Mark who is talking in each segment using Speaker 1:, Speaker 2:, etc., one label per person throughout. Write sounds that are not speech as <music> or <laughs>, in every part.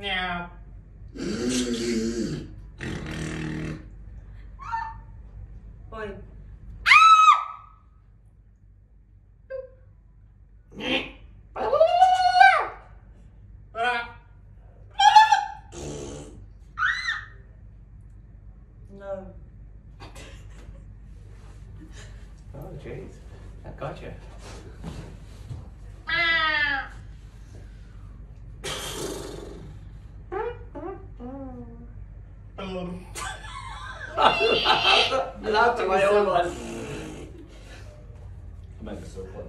Speaker 1: yeah.
Speaker 2: Oh, jeez. I gotcha. Um.
Speaker 3: Laughed at my own one.
Speaker 2: Made me so fun.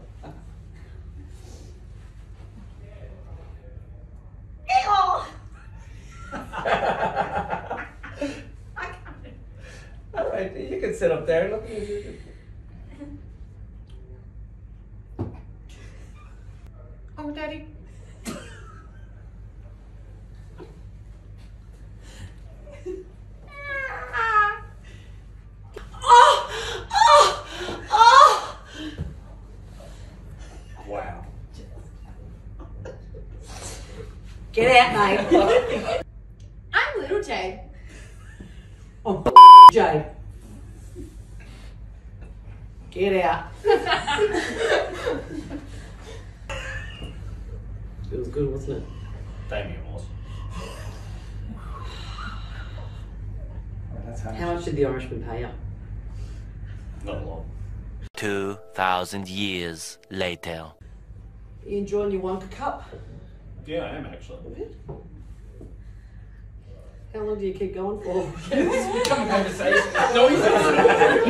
Speaker 3: All right, you can sit up there. At you.
Speaker 1: Oh, <laughs> Daddy.
Speaker 2: Wow.
Speaker 1: Get out, mate.
Speaker 4: I'm little Jade.
Speaker 1: oh, Jade. Get out.
Speaker 3: It was good, wasn't it?
Speaker 2: Damien was. That's how.
Speaker 3: How much did the Irishman pay you?
Speaker 2: Not a lot.
Speaker 5: 2,000 years later.
Speaker 3: You enjoying your Wonka cup?
Speaker 2: Yeah, I am actually.
Speaker 3: How long do you keep going for? <laughs>
Speaker 2: This is becoming a conversation. No, he's <laughs>